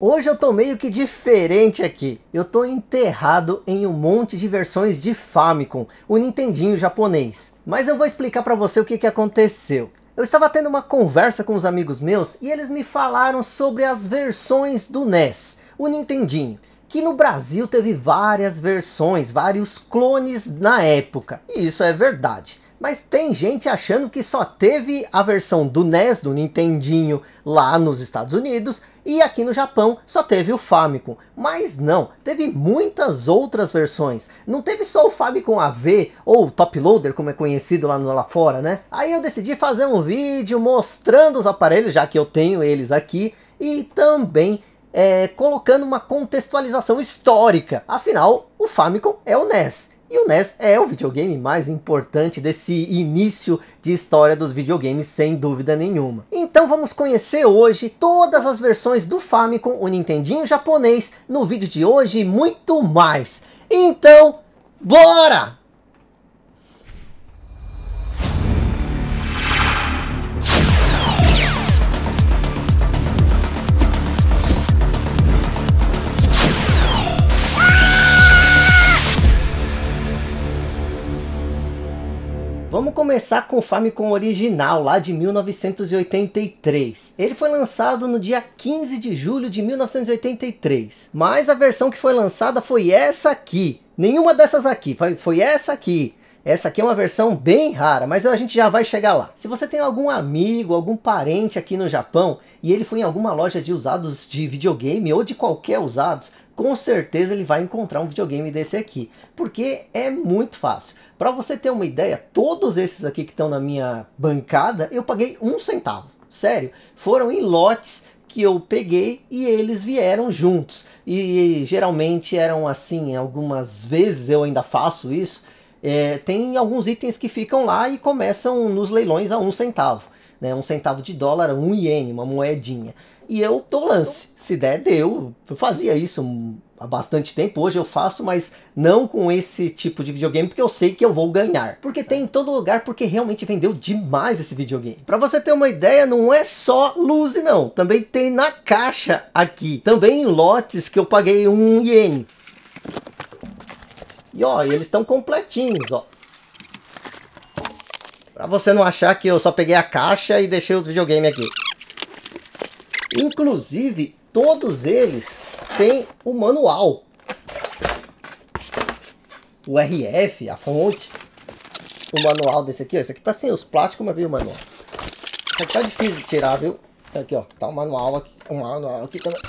Hoje eu tô meio que diferente aqui. Eu tô enterrado em um monte de versões de Famicom, o Nintendinho japonês. Mas eu vou explicar para você o que, que aconteceu. Eu estava tendo uma conversa com os amigos meus e eles me falaram sobre as versões do NES, o Nintendinho. Que no Brasil teve várias versões, vários clones na época. E isso é verdade. Mas tem gente achando que só teve a versão do NES, do Nintendinho, lá nos Estados Unidos, e aqui no Japão só teve o Famicom. Mas não, teve muitas outras versões. Não teve só o Famicom AV, ou Top Loader, como é conhecido lá, lá fora, né? Aí eu decidi fazer um vídeo mostrando os aparelhos, já que eu tenho eles aqui, e também é, colocando uma contextualização histórica. Afinal, o Famicom é o NES. E o NES é o videogame mais importante desse início de história dos videogames, sem dúvida nenhuma. Então vamos conhecer hoje todas as versões do Famicom, o Nintendinho japonês, no vídeo de hoje e muito mais. Então, bora! Vamos começar com o Famicom original, lá de 1983. Ele foi lançado no dia 15 de julho de 1983. Mas a versão que foi lançada foi essa aqui. Nenhuma dessas aqui, foi, essa aqui. Essa aqui é uma versão bem rara, mas a gente já vai chegar lá. Se você tem algum amigo, algum parente aqui no Japão, e ele foi em alguma loja de usados de videogame ou de qualquer usados, com certeza ele vai encontrar um videogame desse aqui. Porque é muito fácil. Para você ter uma ideia, todos esses aqui que estão na minha bancada, eu paguei um centavo. Sério, foram em lotes que eu peguei e eles vieram juntos. E geralmente eram assim, algumas vezes eu ainda faço isso. É, tem alguns itens que ficam lá e começam nos leilões a um centavo. Né, um centavo de dólar, um iene, uma moedinha. E eu dou lance. Se der, deu. Eu fazia isso há bastante tempo, hoje eu faço, mas não com esse tipo de videogame, porque eu sei que eu vou ganhar. Porque tem em todo lugar, porque realmente vendeu demais esse videogame. Para você ter uma ideia, não é só luz não, também tem na caixa aqui. Também em lotes que eu paguei um iene. E ó, eles estão completinhos, ó. Pra você não achar que eu só peguei a caixa e deixei os videogames aqui. Inclusive, todos eles tem o manual. O RF, a fonte. O manual desse aqui, ó. Esse aqui tá sem os plásticos, mas veio o manual. Isso aqui tá difícil de tirar, viu? Aqui, ó. Tá o manual aqui. O manual aqui também.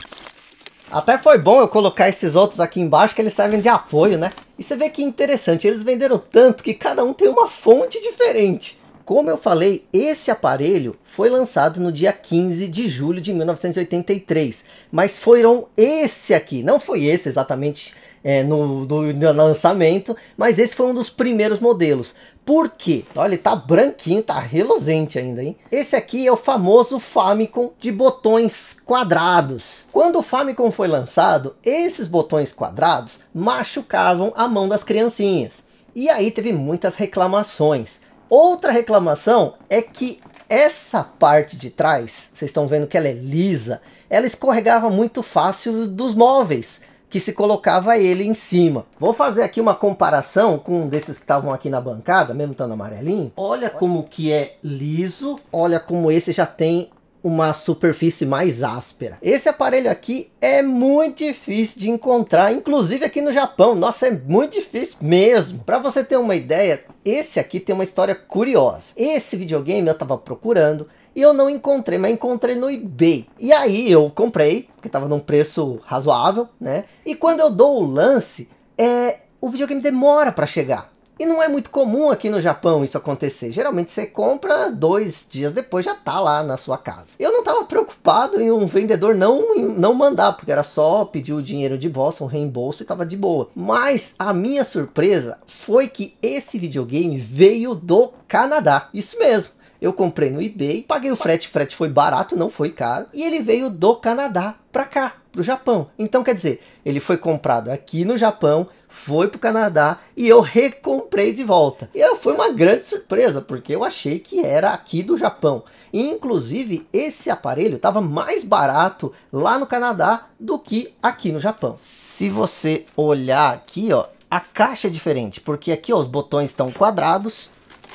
Até foi bom eu colocar esses outros aqui embaixo, que eles servem de apoio, né? E você vê que interessante, eles venderam tanto que cada um tem uma fonte diferente. Como eu falei, esse aparelho foi lançado no dia 15 de julho de 1983, mas foram esse aqui, não foi esse exatamente é, no, no, no, lançamento, mas esse foi um dos primeiros modelos. Por quê? Olha, ele tá branquinho, tá reluzente ainda, hein? Esse aqui é o famoso Famicom de botões quadrados. Quando o Famicom foi lançado, esses botões quadrados machucavam a mão das criancinhas. E aí teve muitas reclamações. Outra reclamação é que essa parte de trás, vocês estão vendo que ela é lisa, ela escorregava muito fácil dos móveis que se colocava ele em cima. Vou fazer aqui uma comparação com um desses que estavam aqui na bancada, mesmo estando amarelinho. Olha como que é liso, olha como esse já tem uma superfície mais áspera. Esse aparelho aqui é muito difícil de encontrar, inclusive aqui no Japão. Nossa, é muito difícil mesmo. Para você ter uma ideia, esse aqui tem uma história curiosa. Esse videogame eu estava procurando e eu não encontrei, mas encontrei no eBay. E aí eu comprei, porque estava num preço razoável, né? E quando eu dou o lance, é, o videogame demora para chegar. E não é muito comum aqui no Japão isso acontecer. Geralmente você compra dois dias depois já tá lá na sua casa. Eu não estava preocupado em um vendedor não, não mandar, porque era só pedir o dinheiro de volta, um reembolso e tava de boa. Mas a minha surpresa foi que esse videogame veio do Canadá. Isso mesmo. Eu comprei no eBay, paguei o frete, o frete foi barato, não foi caro, e ele veio do Canadá para cá, para o Japão. Então quer dizer, ele foi comprado aqui no Japão, foi para o Canadá e eu recomprei de volta. E foi uma grande surpresa, porque eu achei que era aqui do Japão. Inclusive, esse aparelho estava mais barato lá no Canadá do que aqui no Japão. Se você olhar aqui, ó, a caixa é diferente, porque aqui ó, os botões estão quadrados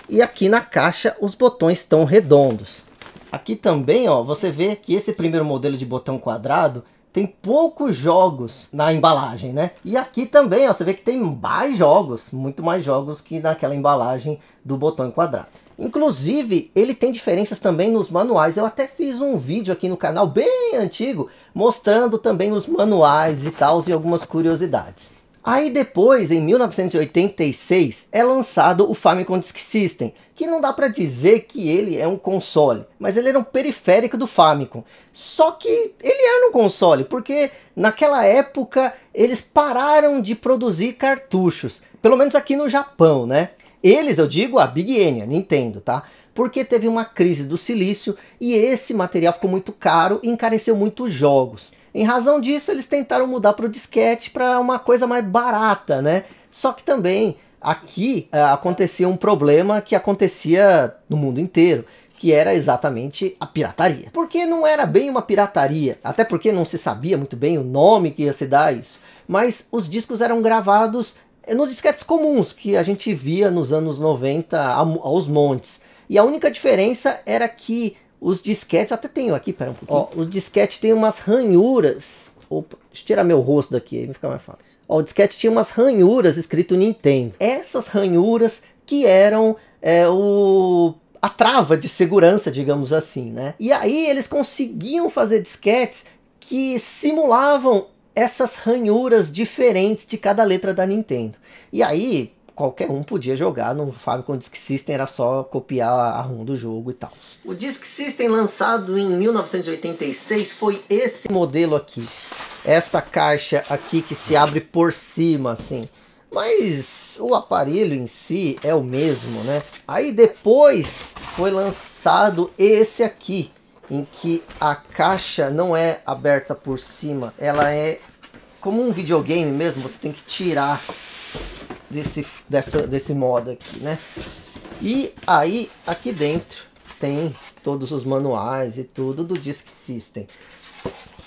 e aqui na caixa os botões estão redondos. Aqui também, ó, você vê que esse primeiro modelo de botão quadrado tem poucos jogos na embalagem, né? E aqui também, ó, você vê que tem mais jogos, muito mais jogos que naquela embalagem do botão quadrado. Inclusive, ele tem diferenças também nos manuais. Eu até fiz um vídeo aqui no canal bem antigo, mostrando também os manuais e tal, e algumas curiosidades. Aí depois, em 1986, é lançado o Famicom Disk System, que não dá para dizer que ele é um console, mas ele era um periférico do Famicom. Só que ele era um console, porque naquela época eles pararam de produzir cartuchos, pelo menos aqui no Japão, né? Eles, eu digo a Big N, a Nintendo, tá? Porque teve uma crise do silício e esse material ficou muito caro e encareceu muito os jogos. Em razão disso, eles tentaram mudar para o disquete para uma coisa mais barata, né? Só que também aqui uh, acontecia um problema que acontecia no mundo inteiro, que era exatamente a pirataria. Porque não era bem uma pirataria, até porque não se sabia muito bem o nome que ia se dar a isso. Mas os discos eram gravados eh, nos disquetes comuns que a gente via nos anos 90 aos montes. E a única diferença era que os disquetes, até tenho aqui, pera um pouquinho. Ó, os disquetes têm umas ranhuras. Opa, deixa eu tirar meu rosto daqui, aí vai ficar mais fácil. Ó, o disquete tinha umas ranhuras escrito Nintendo. Essas ranhuras que eram é, o a trava de segurança, digamos assim, né? E aí eles conseguiam fazer disquetes que simulavam essas ranhuras diferentes de cada letra da Nintendo. E aí, qualquer um podia jogar no Famicom Disk System, era só copiar a ROM do jogo e tal. O Disk System lançado em 1986 foi esse modelo aqui. Essa caixa aqui que se abre por cima, assim. Mas o aparelho em si é o mesmo, né? Aí depois foi lançado esse aqui, em que a caixa não é aberta por cima, ela é como um videogame mesmo, você tem que tirar desse, dessa, desse modo aqui, né? E aí, aqui dentro tem todos os manuais e tudo do Disk System.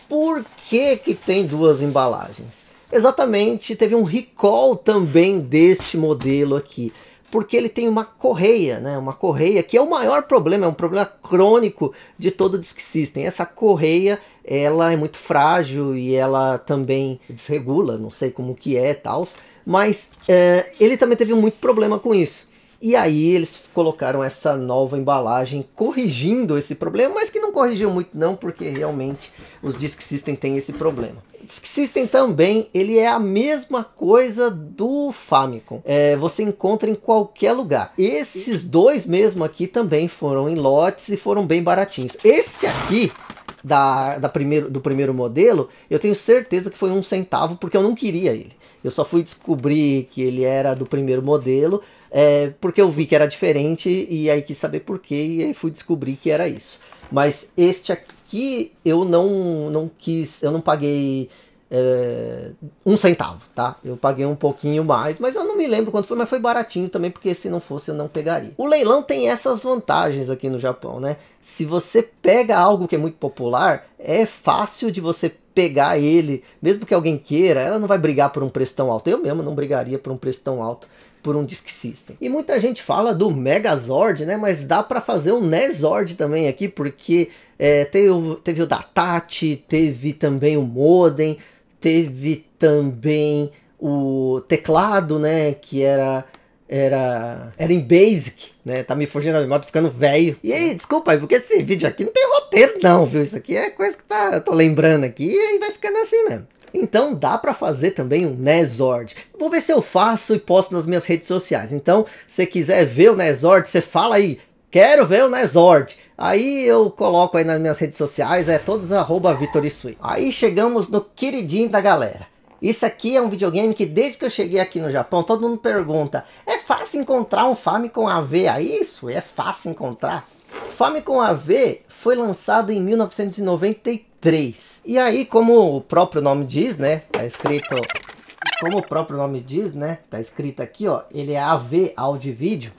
Por que que tem duas embalagens? Exatamente, teve um recall também deste modelo aqui. Porque ele tem uma correia, né? Uma correia que é o maior problema, é um problema crônico de todo o Disk System. Essa correia, ela é muito frágil e ela também desregula, não sei como que é tal. Mas é, ele também teve muito problema com isso. E aí eles colocaram essa nova embalagem corrigindo esse problema, mas que não corrigiu muito não, porque realmente os Disk System têm esse problema. Disk System também, ele é a mesma coisa do Famicom. É, você encontra em qualquer lugar. Esses dois mesmo aqui também foram em lotes e foram bem baratinhos. Esse aqui, da, da primeiro, do primeiro modelo, eu tenho certeza que foi um centavo, porque eu não queria ele. Eu só fui descobrir que ele era do primeiro modelo, é, porque eu vi que era diferente e aí quis saber por quê e aí fui descobrir que era isso. Mas este aqui eu não, não quis, eu não paguei é, um centavo, tá? Eu paguei um pouquinho mais, mas eu não me lembro quanto foi, mas foi baratinho também, porque se não fosse eu não pegaria. O leilão tem essas vantagens aqui no Japão, né? Se você pega algo que é muito popular, é fácil de você pegar ele, mesmo que alguém queira, ela não vai brigar por um preço tão alto. Eu mesmo não brigaria por um preço tão alto por um Disk System. E muita gente fala do Megazord, né? Mas dá para fazer um Nezord também aqui, porque é, teve, teve o Datat, teve também o modem, teve também o teclado, né, que era era era em Basic, né? Tá me fugindo a memória, tô ficando velho. E aí, desculpa porque esse vídeo aqui não tem roteiro não, viu? Isso aqui é coisa que tá, eu tô lembrando aqui e vai ficando assim mesmo. Então dá para fazer também um Nezord. Vou ver se eu faço e posto nas minhas redes sociais. Então, se quiser ver o Nezord, você fala aí, quero ver o Nezord. Aí eu coloco aí nas minhas redes sociais, é todos arroba Vitorisui. Aí chegamos no queridinho da galera. Isso aqui é um videogame que desde que eu cheguei aqui no Japão, todo mundo pergunta, é fácil encontrar um Famicom AV? É isso? É fácil encontrar? Famicom AV foi lançado em 1993. E aí, como o próprio nome diz, né, tá escrito Como o próprio nome diz, né? Tá escrito aqui, ó. Ele é AV áudio e vídeo.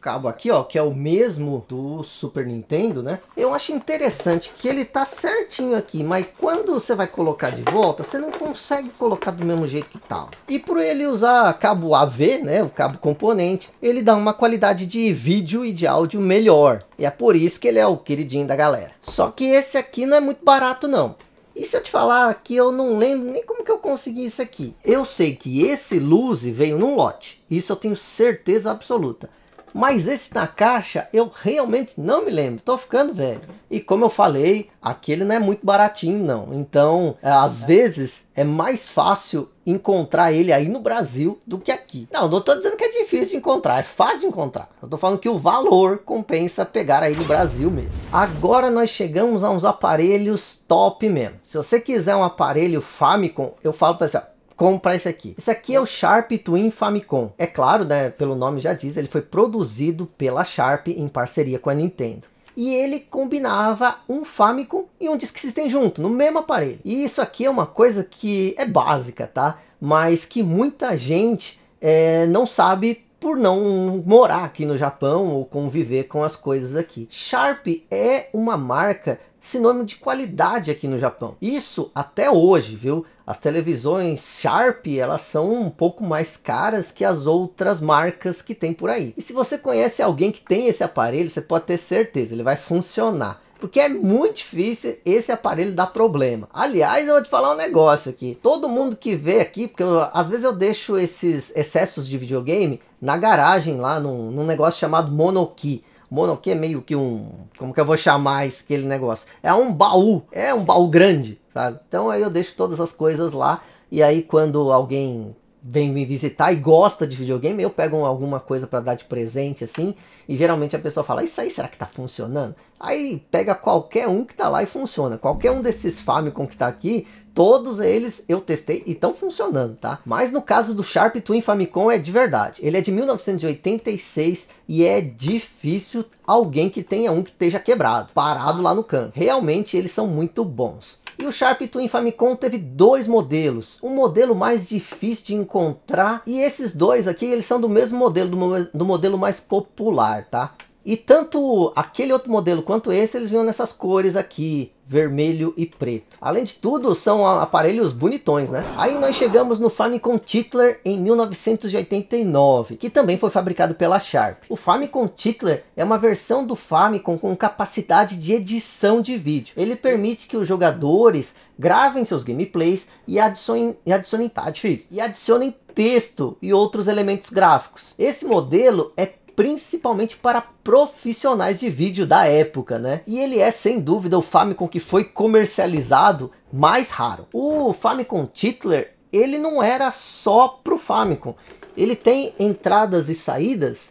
Cabo aqui, ó, que é o mesmo do Super Nintendo, né? Eu acho interessante que ele tá certinho aqui, mas quando você vai colocar de volta, você não consegue colocar do mesmo jeito que tá. E por ele usar cabo AV, né, o cabo componente, ele dá uma qualidade de vídeo e de áudio melhor. E é por isso que ele é o queridinho da galera. Só que esse aqui não é muito barato não. E se eu te falar que eu não lembro nem como que eu consegui isso aqui. Eu sei que esse Luzi veio num lote. Isso eu tenho certeza absoluta. Mas esse na caixa eu realmente não me lembro. Tô ficando velho. E como eu falei, aquele não é muito baratinho não. Então, é, às vezes é mais fácil encontrar ele aí no Brasil do que aqui. Não, não tô dizendo que é difícil de encontrar, é fácil de encontrar. Eu tô falando que o valor compensa pegar aí no Brasil mesmo. Agora nós chegamos a uns aparelhos top mesmo. Se você quiser um aparelho Famicom, eu falo para você, comprar esse aqui. Esse aqui é o Sharp Twin Famicom. É claro, né, pelo nome já diz, ele foi produzido pela Sharp em parceria com a Nintendo. E ele combinava um Famicom e um Disk System junto, no mesmo aparelho. E isso aqui é uma coisa que é básica, tá? Mas que muita gente é, não sabe por não morar aqui no Japão ou conviver com as coisas aqui. Sharp é uma marca sinônimo de qualidade aqui no Japão. Isso até hoje, viu? As televisões Sharp, elas são um pouco mais caras que as outras marcas que tem por aí. E se você conhece alguém que tem esse aparelho, você pode ter certeza, ele vai funcionar. Porque é muito difícil esse aparelho dar problema. Aliás, eu vou te falar um negócio aqui. Todo mundo que vê aqui, porque eu, às vezes eu deixo esses excessos de videogame na garagem lá, num, num negócio chamado Monoki. Monoki é meio que um. Como que eu vou chamar aquele negócio? É um baú. É um baú grande, sabe? Então aí eu deixo todas as coisas lá. E aí quando alguém vem me visitar e gosta de videogame, eu pego alguma coisa para dar de presente assim, e geralmente a pessoa fala: "Isso aí será que tá funcionando?". Aí pega qualquer um que tá lá e funciona. Qualquer um desses Famicom que tá aqui, todos eles eu testei e estão funcionando, tá? Mas no caso do Sharp Twin Famicom é de verdade. Ele é de 1986 e é difícil alguém que tenha um que esteja quebrado, parado lá no canto. Realmente eles são muito bons. E o Sharp Twin Famicom teve dois modelos. Um modelo mais difícil de encontrar. E esses dois aqui, eles são do mesmo modelo, do, do modelo mais popular, tá? E tanto aquele outro modelo quanto esse, eles vinham nessas cores aqui, vermelho e preto. Além de tudo, são aparelhos bonitões, né? Aí nós chegamos no Famicom Titler em 1989, que também foi fabricado pela Sharp. O Famicom Titler é uma versão do Famicom com capacidade de edição de vídeo. Ele permite que os jogadores gravem seus gameplays e adicionem, e adicionem, tá difícil, e adicionem texto e outros elementos gráficos. Esse modelo é principalmente para profissionais de vídeo da época, né? E ele é sem dúvida o Famicom que foi comercializado mais raro. O Famicom Titler, ele não era só para o Famicom. Ele tem entradas e saídas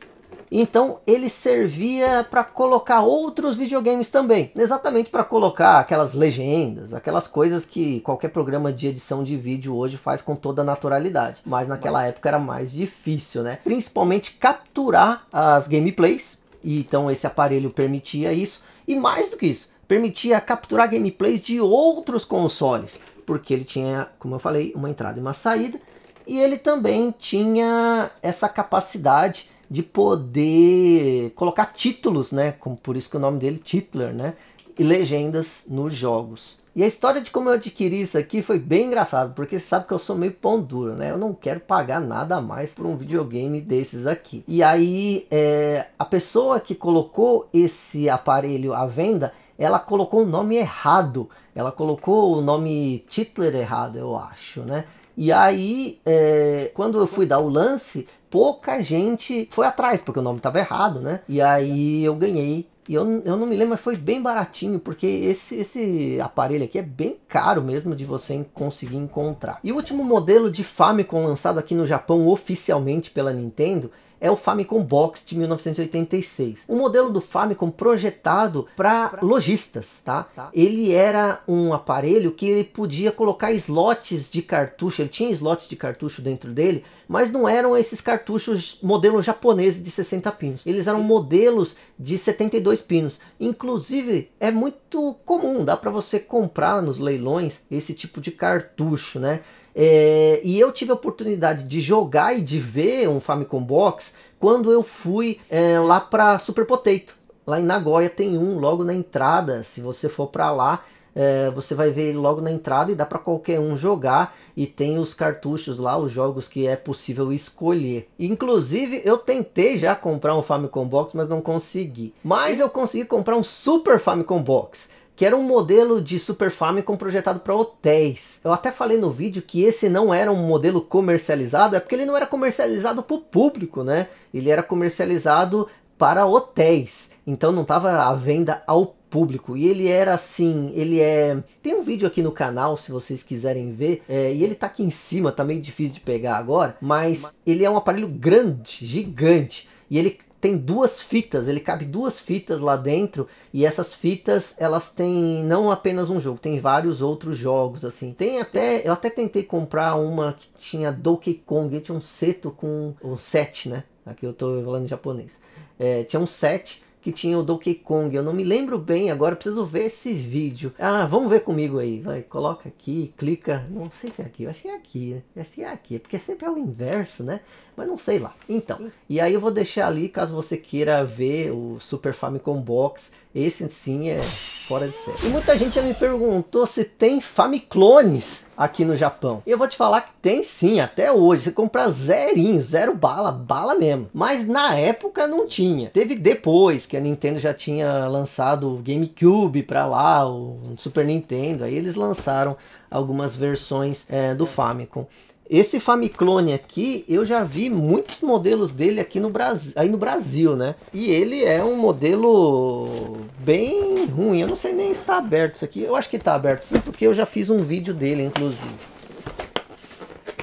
então ele servia para colocar outros videogames também, exatamente para colocar aquelas legendas, aquelas coisas que qualquer programa de edição de vídeo hoje faz com toda naturalidade. Mas naquela época era mais difícil, né? Principalmente capturar as gameplays. E então esse aparelho permitia isso. E mais do que isso, permitia capturar gameplays de outros consoles, porque ele tinha, como eu falei, uma entrada e uma saída. E ele também tinha essa capacidade de poder colocar títulos, né? Como por isso que o nome dele Titler, né? E legendas nos jogos. E a história de como eu adquiri isso aqui foi bem engraçado, porque você sabe que eu sou meio pão duro, né? Eu não quero pagar nada a mais por um videogame desses aqui. E aí, é, a pessoa que colocou esse aparelho à venda, ela colocou o nome errado. Ela colocou o nome Titler errado, eu acho, né? E aí, é, quando eu fui dar o lance, pouca gente foi atrás, porque o nome estava errado, né? E aí eu ganhei. E eu, eu não me lembro, mas foi bem baratinho, porque esse, esse aparelho aqui é bem caro mesmo de você conseguir encontrar. E o último modelo de Famicom lançado aqui no Japão oficialmente pela Nintendo é o Famicom Box de 1986. O modelo do Famicom projetado para lojistas, tá? Ele era um aparelho que ele podia colocar slots de cartucho, ele tinha slots de cartucho dentro dele, mas não eram esses cartuchos modelo japonês de 60 pinos. Eles eram modelos de 72 pinos. Inclusive, é muito comum, dá para você comprar nos leilões esse tipo de cartucho, né? É, e eu tive a oportunidade de jogar e de ver um Famicom Box quando eu fui é, lá para Super Potato. Lá em Nagoya tem um logo na entrada. Se você for para lá, é, você vai ver logo na entrada e dá para qualquer um jogar. E tem os cartuchos lá, os jogos que é possível escolher. Inclusive, eu tentei já comprar um Famicom Box, mas não consegui. Mas eu consegui comprar um Super Famicom Box que era um modelo de Super Famicom projetado para hotéis. Eu até falei no vídeo que esse não era um modelo comercializado, é porque ele não era comercializado para o público, né? Ele era comercializado para hotéis, então não estava à venda ao público. E ele era assim, ele é... Tem um vídeo aqui no canal, se vocês quiserem ver, é, e ele tá aqui em cima, tá meio difícil de pegar agora, mas ele é um aparelho grande, gigante, e ele tem duas fitas, ele cabe duas fitas lá dentro e essas fitas elas têm não apenas um jogo, tem vários outros jogos assim. Tem até, eu até tentei comprar uma que tinha Donkey Kong, tinha um seto com um set, né? Aqui eu tô falando em japonês. É, tinha um set que tinha o Donkey Kong. Eu não me lembro bem agora, preciso ver esse vídeo. Ah, vamos ver comigo aí. Vai, coloca aqui, clica. Não sei se é aqui, eu acho que é aqui, né? Acho que é aqui, porque sempre é o inverso, né? Mas não sei lá. Então, e aí eu vou deixar ali caso você queira ver o Super Famicom Box. Esse sim é fora de série. E muita gente já me perguntou se tem Famiclones aqui no Japão. E eu vou te falar que tem sim, até hoje. Você compra zerinho, zero bala, bala mesmo. Mas na época não tinha. Teve depois que a Nintendo já tinha lançado o GameCube para lá, o Super Nintendo. Aí eles lançaram algumas versões é, do Famicom. Esse Famiclone aqui, eu já vi muitos modelos dele aqui no Brasil, aí no Brasil, né? E ele é um modelo bem ruim. Eu não sei nem se está aberto isso aqui. Eu acho que está aberto sim, porque eu já fiz um vídeo dele, inclusive.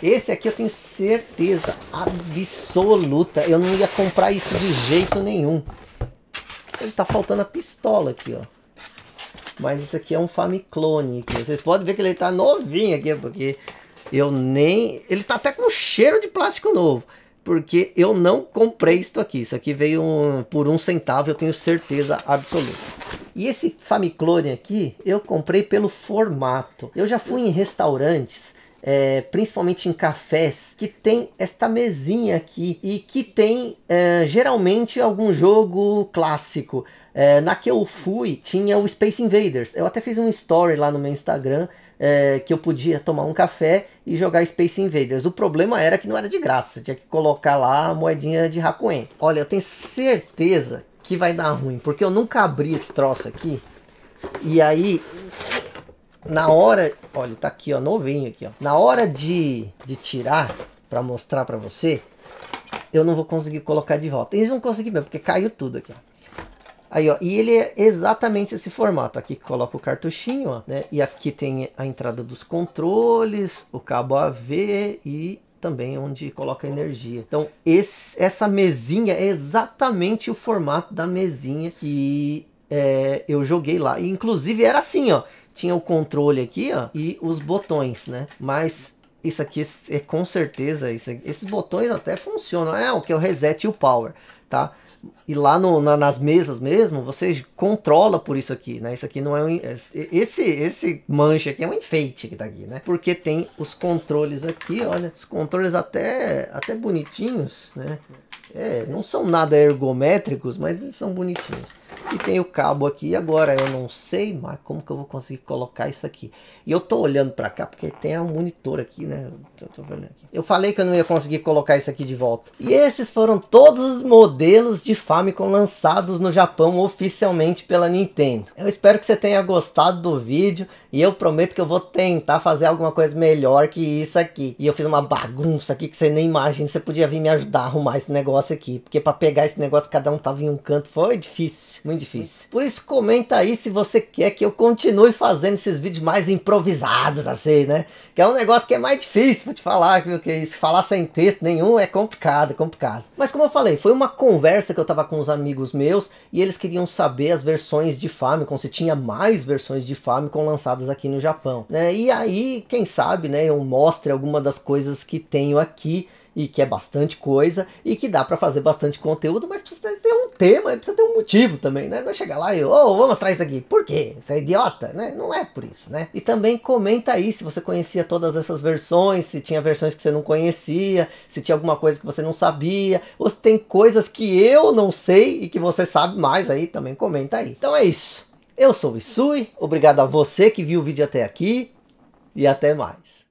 Esse aqui eu tenho certeza absoluta. Eu não ia comprar isso de jeito nenhum. Ele tá faltando a pistola aqui, ó. Mas isso aqui é um Famiclone. Aqui. Vocês podem ver que ele tá novinho aqui, porque eu nem... Ele tá até com cheiro de plástico novo. Porque eu não comprei isso aqui. Isso aqui veio um, por um centavo, eu tenho certeza absoluta. E esse Famiclone aqui, eu comprei pelo formato. Eu já fui em restaurantes é, principalmente em cafés, que tem esta mesinha aqui e que tem é, geralmente algum jogo clássico. É, na que eu fui, tinha o Space Invaders. Eu até fiz um story lá no meu Instagram é, que eu podia tomar um café e jogar Space Invaders. O problema era que não era de graça, tinha que colocar lá a moedinha de Hakuen. Olha, eu tenho certeza que vai dar ruim, porque eu nunca abri esse troço aqui. E aí, na hora, olha, tá aqui, ó, novinho aqui, ó. Na hora de, de tirar, para mostrar para você, eu não vou conseguir colocar de volta. Eles não conseguir mesmo, porque caiu tudo aqui, ó. Aí, ó, e ele é exatamente esse formato. Aqui coloca o cartuchinho, ó, né? E aqui tem a entrada dos controles, o cabo AV e também onde coloca energia. Então, esse, essa mesinha é exatamente o formato da mesinha que é, eu joguei lá. E, inclusive era assim, ó tinha o controle aqui, ó, e os botões, né? Mas isso aqui é com certeza, isso esses botões até funcionam, é o que é o reset e o power, tá? E lá no, na, nas mesas mesmo, você controla por isso aqui, né? Isso aqui não é um... Esse, esse mancha aqui é um enfeite que tá aqui, né? Porque tem os controles aqui, olha. Os controles até, até bonitinhos, né? É, não são nada ergométricos, mas eles são bonitinhos. E tem o cabo aqui. Agora eu não sei mas como que eu vou conseguir colocar isso aqui. E eu tô olhando para cá porque tem um monitor aqui, né? Eu, tô vendo aqui. eu falei que eu não ia conseguir colocar isso aqui de volta. E esses foram todos os modelos de Famicom lançados no Japão oficialmente pela Nintendo. Eu espero que você tenha gostado do vídeo. E eu prometo que eu vou tentar fazer alguma coisa melhor que isso aqui. E eu fiz uma bagunça aqui que você nem imagina. Você podia vir me ajudar a arrumar esse negócio negócio aqui. Porque para pegar esse negócio, cada um tava em um canto, foi difícil, muito difícil. Por isso, comenta aí se você quer que eu continue fazendo esses vídeos mais improvisados, assim, né? Que é um negócio que é mais difícil, vou te falar, viu? Que se falar sem texto nenhum é complicado, é complicado. Mas como eu falei, foi uma conversa que eu tava com os amigos meus e eles queriam saber as versões de Famicom, se tinha mais versões de Famicom lançadas aqui no Japão, né? E aí, quem sabe, né, eu mostre alguma das coisas que tenho aqui e que é bastante coisa e que dá para fazer bastante conteúdo, mas precisa ter um tema, precisa ter um motivo também, né? Não é chegar lá e, oh, vou mostrar isso aqui. Por quê? Você é idiota, né? Não é por isso, né? E também comenta aí se você conhecia todas essas versões, se tinha versões que você não conhecia, se tinha alguma coisa que você não sabia, ou se tem coisas que eu não sei e que você sabe mais aí, também comenta aí. Então é isso. Eu sou o Isui, obrigado a você que viu o vídeo até aqui e até mais.